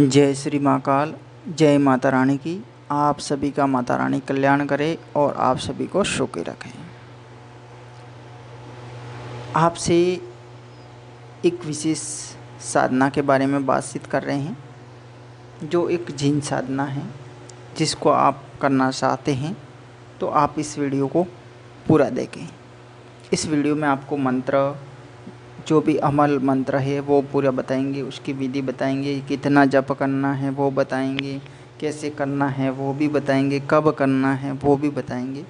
जय श्री महाकाल जय माता रानी की। आप सभी का माता रानी कल्याण करे और आप सभी को सुखी रखें। आपसे एक विशेष साधना के बारे में बातचीत कर रहे हैं, जो एक जिन साधना है, जिसको आप करना चाहते हैं तो आप इस वीडियो को पूरा देखें। इस वीडियो में आपको मंत्र जो भी अमल मंत्र है, वो पूरा बताएँगे, उसकी विधि बताएँगे, कितना जप करना है, वो बताएँगे, कैसे करना है, वो भी बताएँगे, कब करना है, वो भी बताएँगे।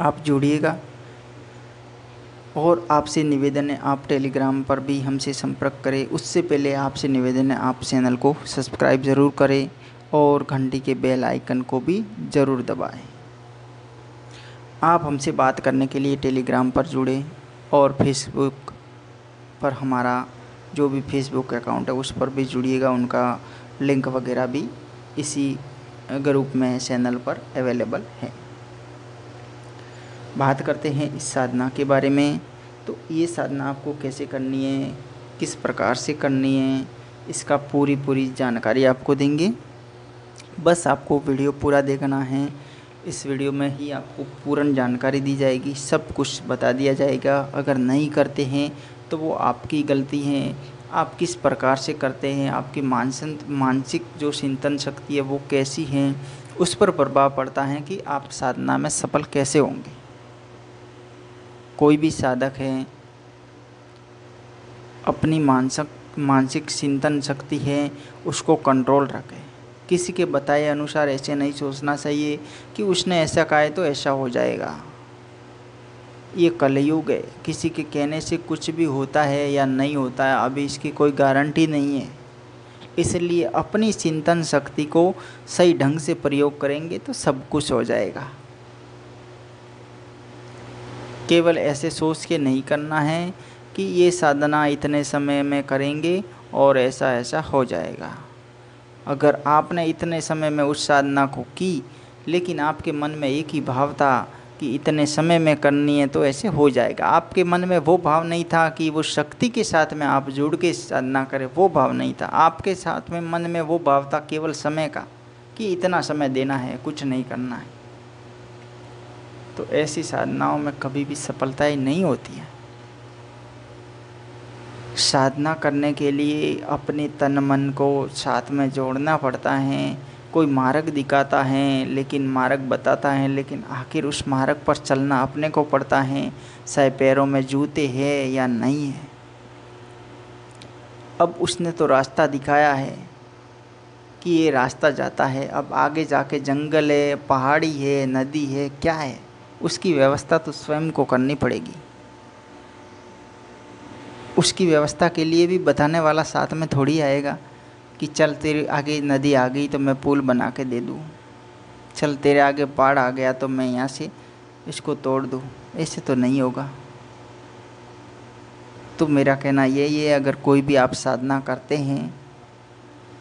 आप जुड़िएगा। और आपसे निवेदन है, आप टेलीग्राम पर भी हमसे संपर्क करें। उससे पहले आपसे निवेदन है, आप चैनल को सब्सक्राइब ज़रूर करें और घंटी के बेल आइकन को भी ज़रूर दबाएँ। आप हमसे बात करने के लिए टेलीग्राम पर जुड़ें और फेसबुक पर हमारा जो भी फेसबुक अकाउंट है, उस पर भी जुड़िएगा। उनका लिंक वगैरह भी इसी ग्रुप में चैनल पर अवेलेबल है। बात करते हैं इस साधना के बारे में। तो ये साधना आपको कैसे करनी है? किस प्रकार से करनी है? इसका पूरी पूरी जानकारी आपको देंगे। बस आपको वीडियो पूरा देखना है। इस वीडियो में ही आपको पूर्ण जानकारी दी जाएगी। सब कुछ बता दिया जाएगा। अगर नहीं करते हैं तो वो आपकी गलती है। आप किस प्रकार से करते हैं? आपकी मानसिक मानसिक जो चिंतन शक्ति है वो कैसी है? उस पर प्रभाव पड़ता है कि आप साधना में सफल कैसे होंगे। कोई भी साधक है, अपनी मानसिक मानसिक चिंतन शक्ति है, उसको कंट्रोल रखें। किसी के बताए अनुसार ऐसे नहीं सोचना चाहिए कि उसने ऐसा कहा है तो ऐसा हो जाएगा। ये कलयुग है। किसी के कहने से कुछ भी होता है या नहीं होता है, अभी इसकी कोई गारंटी नहीं है। इसलिए अपनी चिंतन शक्ति को सही ढंग से प्रयोग करेंगे तो सब कुछ हो जाएगा। केवल ऐसे सोच के नहीं करना है कि ये साधना इतने समय में करेंगे और ऐसा ऐसा हो जाएगा। अगर आपने इतने समय में उस साधना को की, लेकिन आपके मन में एक ही भाव था कि इतने समय में करनी है तो ऐसे हो जाएगा। आपके मन में वो भाव नहीं था कि वो शक्ति के साथ में आप जुड़ के साधना करें, वो भाव नहीं था। आपके साथ में मन में वो भाव था केवल समय का कि इतना समय देना है, कुछ नहीं करना है। तो ऐसी साधनाओं में कभी भी सफलताएँ नहीं होती है। साधना करने के लिए अपने तन मन को साथ में जोड़ना पड़ता है। कोई मार्ग दिखाता है, लेकिन मार्ग बताता है, लेकिन आखिर उस मार्ग पर चलना अपने को पड़ता है, चाहे पैरों में जूते हैं या नहीं है। अब उसने तो रास्ता दिखाया है कि ये रास्ता जाता है। अब आगे जाके जंगल है, पहाड़ी है, नदी है, क्या है? उसकी व्यवस्था तो स्वयं को करनी पड़ेगी। उसकी व्यवस्था के लिए भी बताने वाला साथ में थोड़ी आएगा। कि चल तेरे आगे नदी आ गई तो मैं पुल बना के दे दूँ। चल तेरे आगे पहाड़ आ गया तो मैं यहाँ से इसको तोड़ दूँ। ऐसे तो नहीं होगा। तो मेरा कहना यही है अगर कोई भी आप साधना करते हैं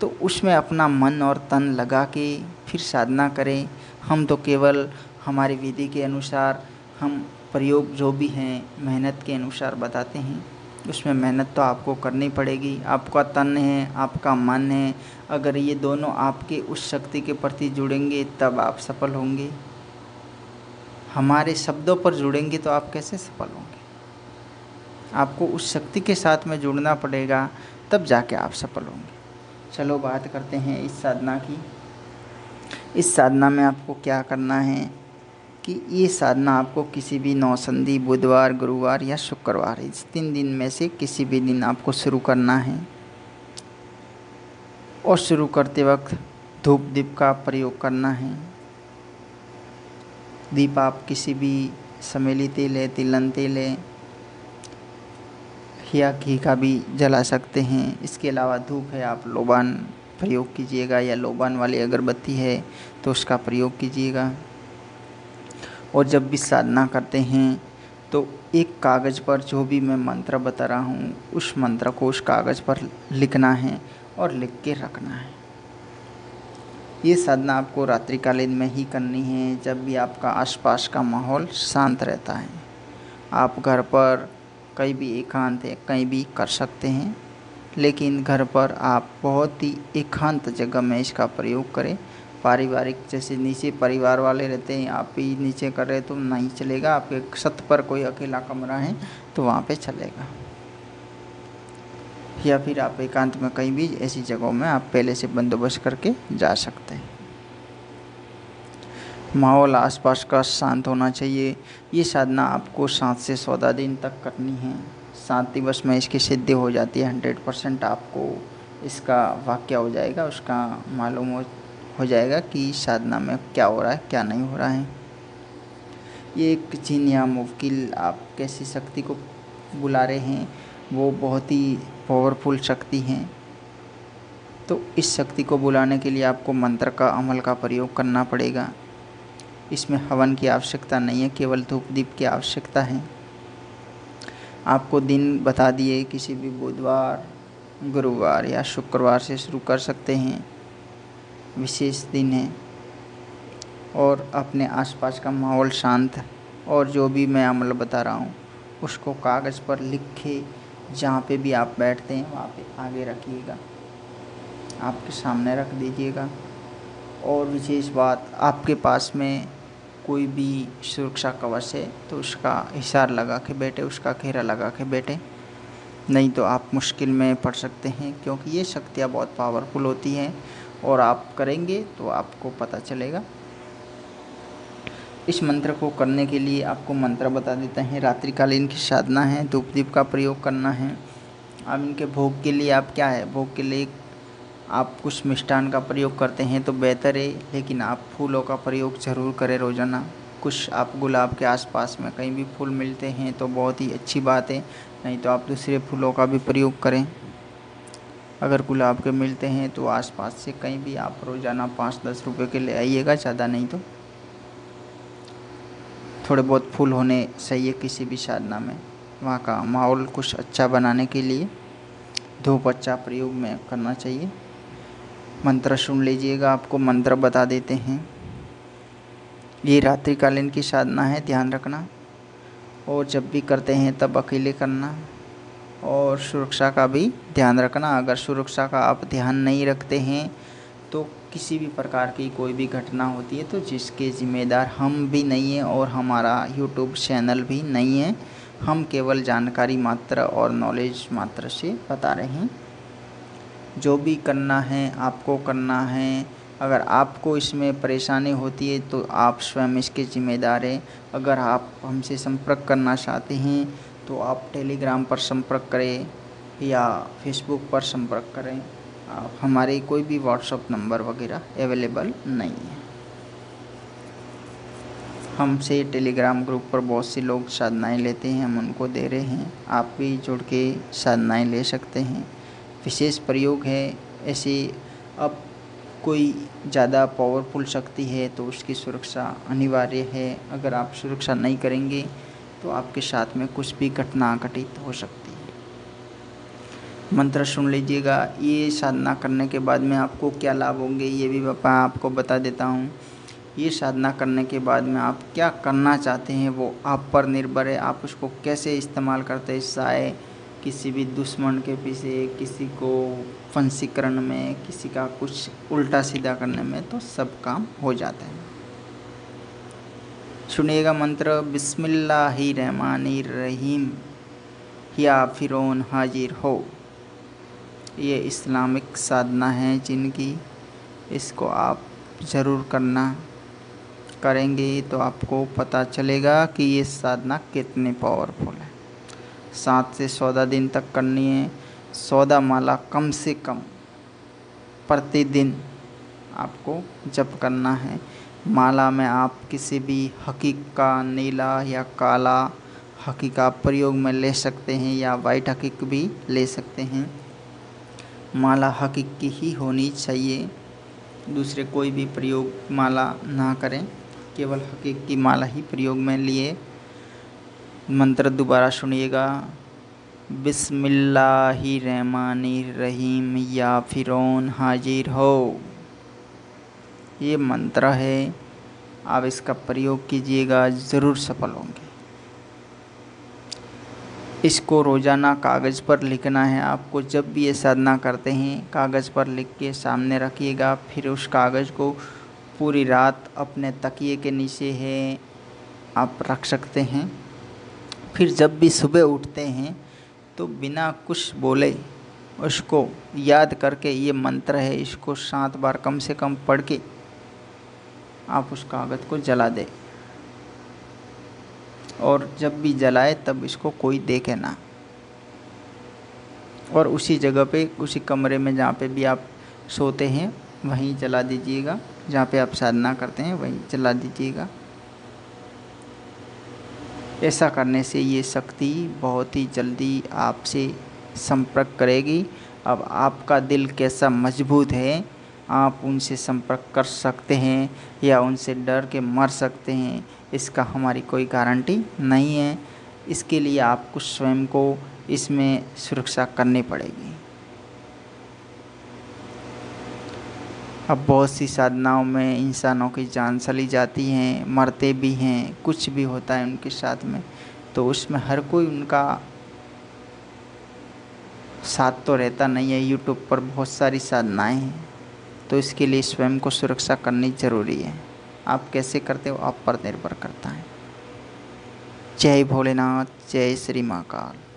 तो उसमें अपना मन और तन लगा के फिर साधना करें। हम तो केवल हमारी विधि के अनुसार, हम प्रयोग जो भी हैं, मेहनत के अनुसार बताते हैं। उसमें मेहनत तो आपको करनी पड़ेगी। आपका तन है, आपका मन है। अगर ये दोनों आपके उस शक्ति के प्रति जुड़ेंगे, तब आप सफल होंगे। हमारे शब्दों पर जुड़ेंगे तो आप कैसे सफल होंगे? आपको उस शक्ति के साथ में जुड़ना पड़ेगा, तब जाके आप सफल होंगे। चलो बात करते हैं इस साधना की। इस साधना में आपको क्या करना है? कि ये साधना आपको किसी भी नौसंदी बुधवार, गुरुवार या शुक्रवार, इस तीन दिन में से किसी भी दिन आपको शुरू करना है। और शुरू करते वक्त धूप दीप का प्रयोग करना है। दीप आप किसी भी समेली तेल है, तिलन तेल है, या घी का भी जला सकते हैं। इसके अलावा धूप है, आप लोबान प्रयोग कीजिएगा या लोबान वाली अगरबत्ती है तो उसका प्रयोग कीजिएगा। और जब भी साधना करते हैं तो एक कागज़ पर जो भी मैं मंत्र बता रहा हूँ, उस मंत्र को उस कागज़ पर लिखना है और लिख के रखना है। ये साधना आपको रात्रिकालीन में ही करनी है, जब भी आपका आसपास का माहौल शांत रहता है। आप घर पर कहीं भी एकांत है, कहीं भी कर सकते हैं, लेकिन घर पर आप बहुत ही एकांत जगह में इसका प्रयोग करें पारिवारिक जैसे नीचे परिवार वाले रहते हैं, आप ही नीचे कर रहे तो नहीं चलेगा। आपके छत पर कोई अकेला कमरा है तो वहाँ पे चलेगा। या फिर आप एकांत में कहीं भी ऐसी जगहों में आप पहले से बंदोबस्त करके जा सकते हैं। माहौल आसपास का शांत होना चाहिए। ये साधना आपको सात से चौदह दिन तक करनी है। सात दिवस में इसकी सिद्धि हो जाती है। हंड्रेड परसेंट आपको इसका वाक्य हो जाएगा, उसका मालूम हो हो जाएगा कि साधना में क्या हो रहा है, क्या नहीं हो रहा है। ये एक जिन या मुवकिल, आप कैसी शक्ति को बुला रहे हैं, वो बहुत ही पावरफुल शक्ति हैं। तो इस शक्ति को बुलाने के लिए आपको मंत्र का अमल का प्रयोग करना पड़ेगा। इसमें हवन की आवश्यकता नहीं है, केवल धूप दीप की आवश्यकता है। आपको दिन बता दिए, किसी भी बुधवार, गुरुवार या शुक्रवार से शुरू कर सकते हैं। विशेष दिन है और अपने आसपास का माहौल शांत और जो भी मैं अमल बता रहा हूँ, उसको कागज़ पर लिखे जहाँ पे भी आप बैठते हैं, वहाँ पे आगे रखिएगा। आपके सामने रख दीजिएगा। और विशेष बात, आपके पास में कोई भी सुरक्षा कवच है तो उसका हिसार लगा के बैठे, उसका घेरा लगा के बैठे। नहीं तो आप मुश्किल में पड़ सकते हैं, क्योंकि ये शक्तियाँ बहुत पावरफुल होती हैं। और आप करेंगे तो आपको पता चलेगा। इस मंत्र को करने के लिए आपको मंत्र बता देते हैं, रात्रिकालीन की साधना है धूप दीप का प्रयोग करना है। अब इनके भोग के लिए आप क्या है? भोग के लिए आप कुछ मिष्ठान का प्रयोग करते हैं तो बेहतर है, लेकिन आप फूलों का प्रयोग ज़रूर करें रोज़ाना। कुछ आप गुलाब के आसपास में कहीं भी फूल मिलते हैं तो बहुत ही अच्छी बात है, नहीं तो आप दूसरे फूलों का भी प्रयोग करें। अगर गुलाब के मिलते हैं तो आसपास से कहीं भी आप रोज़ाना पाँच दस रुपए के ले आइएगा, ज़्यादा नहीं तो। थोड़े बहुत फूल होने है किसी भी साधना में। वहाँ का माहौल कुछ अच्छा बनाने के लिए धूप अच्छा प्रयोग में करना चाहिए। मंत्र सुन लीजिएगा, आपको मंत्र बता देते हैं। ये रात्रिकालीन की साधना है, ध्यान रखना। और जब भी करते हैं तब अकेले करना। और सुरक्षा का भी ध्यान रखना। अगर सुरक्षा का आप ध्यान नहीं रखते हैं तो किसी भी प्रकार की कोई भी घटना होती है तो जिसके ज़िम्मेदार हम भी नहीं हैं और हमारा यूट्यूब चैनल भी नहीं है, हम केवल जानकारी मात्र और नॉलेज मात्र से बता रहे हैं। जो भी करना है, आपको करना है। अगर आपको इसमें परेशानी होती है तो आप स्वयं इसके ज़िम्मेदार हैं। अगर आप हमसे संपर्क करना चाहते हैं तो आप टेलीग्राम पर संपर्क करें या फेसबुक पर संपर्क करें। आप, हमारे कोई भी व्हाट्सअप नंबर वगैरह अवेलेबल नहीं है। हमसे टेलीग्राम ग्रुप पर बहुत से लोग साधनाएँ लेते हैं, हम उनको दे रहे हैं। आप भी जुड़ के साधनाएँ ले सकते हैं। विशेष प्रयोग है, ऐसे अब कोई ज़्यादा पावरफुल शक्ति है तो उसकी सुरक्षा अनिवार्य है। अगर आप सुरक्षा नहीं करेंगे तो आपके साथ में कुछ भी घटना घटित हो सकती है। मंत्र सुन लीजिएगा। ये साधना करने के बाद में आपको क्या लाभ होंगे ये भी मैं आपको बता देता हूँ। ये साधना करने के बाद में आप क्या करना चाहते हैं वो आप पर निर्भर है। आप उसको कैसे इस्तेमाल करते हैं? साय, किसी भी दुश्मन के पीछे, किसी को फंसीकरण में, किसी का कुछ उल्टा सीधा करने में तो सब काम हो जाता है। सुनिएगा मंत्र रहीम या फिरौन हाजिर हो। ये इस्लामिक साधना है जिनकी इसको आप ज़रूर करना करेंगे तो आपको पता चलेगा कि ये साधना कितनी पावरफुल है। सात से चौदह दिन तक करनी है सौदा माला कम से कम प्रतिदिन आपको जप करना है। माला में आप किसी भी हकीक का नीला या काला हकीक का प्रयोग में ले सकते हैं या वाइट हकीक भी ले सकते हैं। माला हकीक की ही होनी चाहिए। दूसरे कोई भी प्रयोग माला ना करें। केवल हकीक की माला ही प्रयोग में लिए। मंत्र दोबारा सुनिएगा। रहीम या फिरौन हाजिर हो। ये मंत्र है। आप इसका प्रयोग कीजिएगा, ज़रूर सफल होंगे। इसको रोज़ाना कागज़ पर लिखना है। आपको जब भी ये साधना करते हैं, कागज़ पर लिख के सामने रखिएगा। फिर उस कागज़ को पूरी रात अपने तकिए के नीचे है, आप रख सकते हैं। फिर जब भी सुबह उठते हैं तो बिना कुछ बोले उसको याद करके ये मंत्र है। इसको सात बार कम से कम पढ़ के आप उस कागज़ को जला दें। और जब भी जलाए, तब इसको कोई देखे ना। और उसी जगह पे, उसी कमरे में जहाँ पे भी आप सोते हैं, वहीं जला दीजिएगा। जहाँ पे आप साधना करते हैं, वहीं जला दीजिएगा। ऐसा करने से ये शक्ति बहुत ही जल्दी आपसे संपर्क करेगी। अब आपका दिल कैसा मज़बूत है आप उनसे संपर्क कर सकते हैं या उनसे डर के मर सकते हैं, इसका हमारी कोई गारंटी नहीं है। इसके लिए आपको स्वयं को इसमें सुरक्षा करनी पड़ेगी। अब बहुत सी साधनाओं में इंसानों की जान चली जाती हैं, मरते भी हैं, कुछ भी होता है उनके साथ में तो उसमें हर कोई उनका साथ तो रहता नहीं है। यूट्यूब पर बहुत सारी साधनाएँ हैं। तो इसके लिए स्वयं को सुरक्षा करनी ज़रूरी है। आप कैसे करते हो? आप पर निर्भर करता है। जय भोलेनाथ, जय श्री महाकाल।